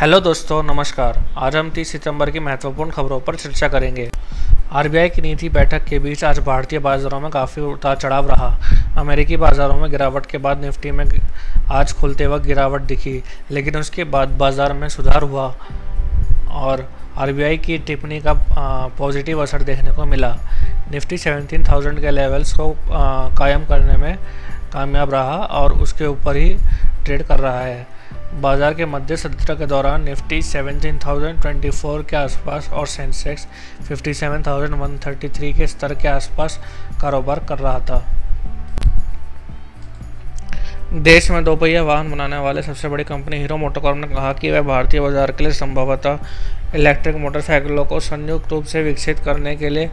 Hello दोस्तों नमस्कार। आज हम 30 सितंबर की महत्वपूर्ण खबरों पर चर्चा करेंगे। आरबीआई की नीति बैठक के बीच आज भारतीय बाजारों में काफ़ी उतार चढ़ाव रहा। अमेरिकी बाजारों में गिरावट के बाद निफ्टी में आज खुलते वक्त गिरावट दिखी लेकिन उसके बाद बाज़ार में सुधार हुआ और आरबीआई की टिप्पणी का पॉजिटिव असर देखने को मिला। निफ्टी 17,000 के लेवल्स को कायम करने में कामयाब रहा और उसके ऊपर ही ट्रेड कर रहा है। बाज़ार के मध्य सत्र के दौरान निफ्टी 17,024 के आसपास और सेंसेक्स 57,133 के स्तर के आसपास कारोबार कर रहा था। देश में दोपहिया वाहन बनाने वाले सबसे बड़ी कंपनी हीरो मोटोकॉर्प ने कहा कि वह भारतीय बाज़ार के लिए संभवतः इलेक्ट्रिक मोटरसाइकिलों को संयुक्त रूप से विकसित करने के लिए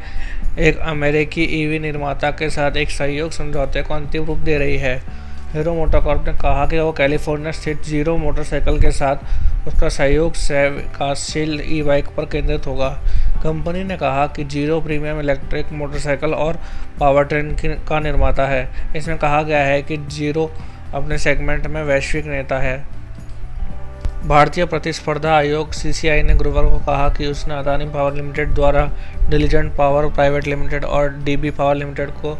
एक अमेरिकी ईवी निर्माता के साथ एक सहयोग समझौते को अंतिम रूप दे रही है। हीरो मोटरकॉर्प ने कहा कि वो कैलिफ़ोर्निया स्थित ज़ीरो मोटरसाइकिल के साथ उसका सहयोग से विकासशील ई बाइक पर केंद्रित होगा। कंपनी ने कहा कि ज़ीरो प्रीमियम इलेक्ट्रिक मोटरसाइकिल और पावर ट्रेन का निर्माता है। इसमें कहा गया है कि ज़ीरो अपने सेगमेंट में वैश्विक नेता है। भारतीय प्रतिस्पर्धा आयोग सीसीआई ने गुरुवार को कहा कि उसने अदानी पावर लिमिटेड द्वारा डिलीजेंट पावर, प्राइवेट लिमिटेड और डीबी पावर लिमिटेड को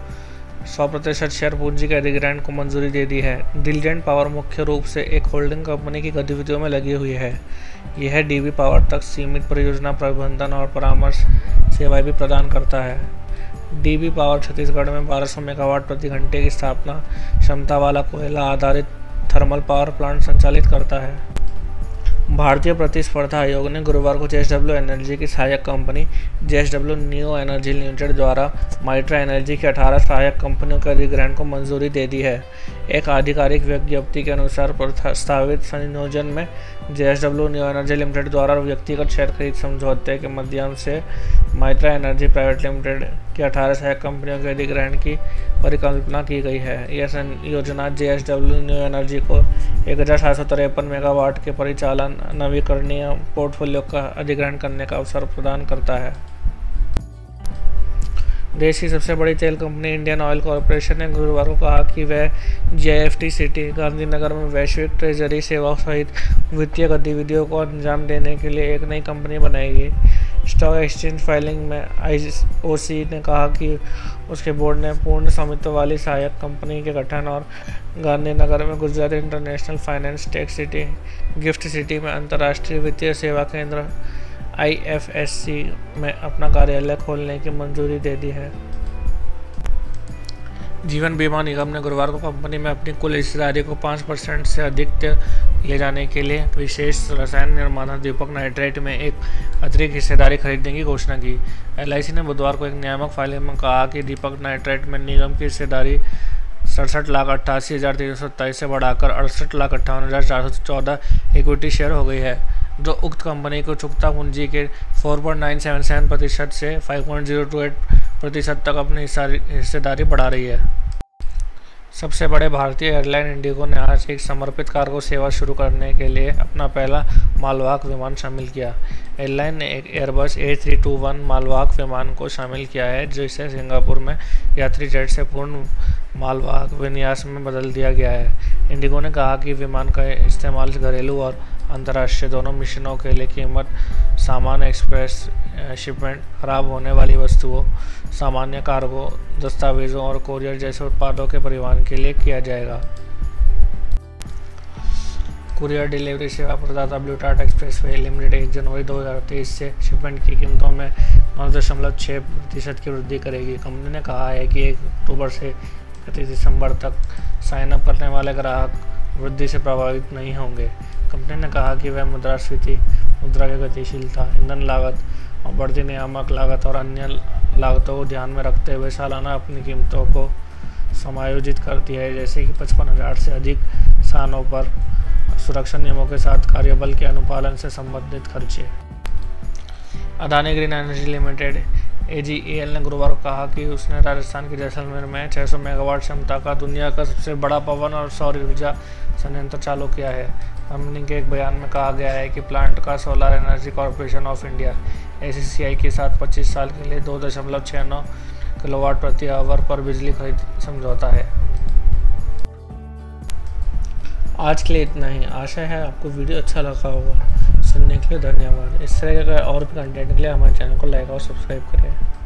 सौ प्रतिशत शेयर पूंजी के अधिग्रहण को मंजूरी दे दी है। डिलीजेंट पावर मुख्य रूप से एक होल्डिंग कंपनी की गतिविधियों में लगी हुई है। यह डीबी पावर तक सीमित परियोजना प्रबंधन और परामर्श सेवाएँ भी प्रदान करता है। डीबी पावर छत्तीसगढ़ में 1200 मेगावाट प्रति घंटे की स्थापना क्षमता वाला कोयला आधारित थर्मल पावर प्लांट संचालित करता है। भारतीय प्रतिस्पर्धा आयोग ने गुरुवार को जेएसडब्ल्यू एनर्जी की सहायक company JSW new energy limited द्वारा माइट्रा एनर्जी की 18 सहायक कंपनियों के अधिग्रहण को मंजूरी दे दी है। एक आधिकारिक विज्ञप्ति के अनुसार प्रस्तावित संयोजन में जेएसडब्ल्यू न्यू एनर्जी लिमिटेड द्वारा व्यक्तिगत शेयर खरीद समझौते के माध्यम से माइत्रा एनर्जी प्राइवेट लिमिटेड की अठारह सहायक कंपनियों के अधिग्रहण की परिकल्पना की गई है। यह संयोजना J S W new energy को एक हज़ार सात सौ तिरपन मेगावाट के परिचालन नवीकरणीय पोर्टफोलियो का अधिग्रहण करने का अवसर प्रदान करता है। देश की सबसे बड़ी तेल कंपनी इंडियन ऑयल कॉरपोरेशन ने गुरुवार को कहा कि वह जे सिटी, गांधीनगर में वैश्विक ट्रेजरी सेवाओं सहित वित्तीय गतिविधियों को अंजाम देने के लिए एक नई कंपनी बनाएगी। स्टॉक एक्सचेंज फाइलिंग में आईओसी ने कहा कि उसके बोर्ड ने पूर्ण स्वामित्व वाली सहायक कंपनी के गठन और गांधीनगर में Gujarat international finance tech city, gift city में अंतर्राष्ट्रीय वित्तीय सेवा केंद्र आईएफएससी में अपना कार्यालय खोलने की मंजूरी दे दी है। जीवन बीमा निगम ने गुरुवार को कंपनी में अपनी कुल हिस्सेदारी को पाँच परसेंट से अधिक ले जाने के लिए विशेष रसायन निर्माता दीपक नाइट्रेट में एक अतिरिक्त हिस्सेदारी खरीदने की घोषणा की। एलआईसी ने बुधवार को एक नियामक फाइलिंग में कहा कि दीपक नाइट्रेट में निगम की हिस्सेदारी सड़सठ लाख अट्ठासी हज़ार तीन सौ सत्ताईस से बढ़ाकर अड़सठ लाख अट्ठावन हज़ार चार सौ चौदह इक्विटी शेयर हो गई है। जो उक्त कंपनी को चुकता पूंजी के 4.977 प्रतिशत से 5.028 प्रतिशत तक अपनी हिस्सेदारी बढ़ा रही है। सबसे बड़े भारतीय एयरलाइन इंडिगो ने आज एक समर्पित कार्गो सेवा शुरू करने के लिए अपना पहला मालवाहक विमान शामिल किया। एयरलाइन ने एक Airbus A three two one मालवाहक विमान को शामिल किया है, जिसे सिंगापुर में यात्री जेट से पूर्ण मालवाहक विन्यास में बदल दिया गया है। इंडिगो ने कहा कि विमान का इस्तेमाल घरेलू और अंतर्राष्ट्रीय दोनों मिशनों के लिए कीमत सामान एक्सप्रेस शिपमेंट, खराब होने वाली वस्तुओं, सामान्य कार्गो, दस्तावेज़ों और कोरियर जैसे उत्पादों के परिवहन के लिए किया जाएगा। कुरियर डिलीवरी सेवा प्रदाता ब्लू टाटा एक्सप्रेस वे लिमिटेड एक जनवरी 2023 से शिपमेंट की कीमतों में नौ दशमलव छः प्रतिशत की वृद्धि करेगी। कंपनी ने कहा है कि एक अक्टूबर से इकतीस दिसंबर तक साइन अप करने वाले ग्राहक वृद्धि से प्रभावित नहीं होंगे। कंपनी ने कहा कि वह मुद्रास्फीति मुद्रा की गतिशीलता ईंधन लागत और बढ़ती नियामक लागत और अन्य लागतों को ध्यान में रखते हुए सालाना अपनी कीमतों को समायोजित करती है। जैसे कि पचपन हज़ार से अधिक स्थानों पर सुरक्षा नियमों के साथ कार्यबल के अनुपालन से संबंधित खर्चे। अदानी ग्रीन एनर्जी लिमिटेड ए ने गुरुवार को कहा कि उसने राजस्थान के जैसलमेर में 600 मेगावाट क्षमता का दुनिया का सबसे बड़ा पवन और सौर ऊर्जा संयंत्र चालू किया है। कंपनी के एक बयान में कहा गया है कि प्लांट का solar energy corporation of India ए के साथ 25 साल के लिए दो दशमलव छः नौ किलोवाट प्रति आवर पर बिजली खरीद समझौता है। आज के लिए इतना ही। आशा है आपको वीडियो अच्छा लगा होगा। सुनने के लिए धन्यवाद। इस तरह के और भी कंटेंट के लिए हमारे चैनल को लाइक और सब्सक्राइब करें।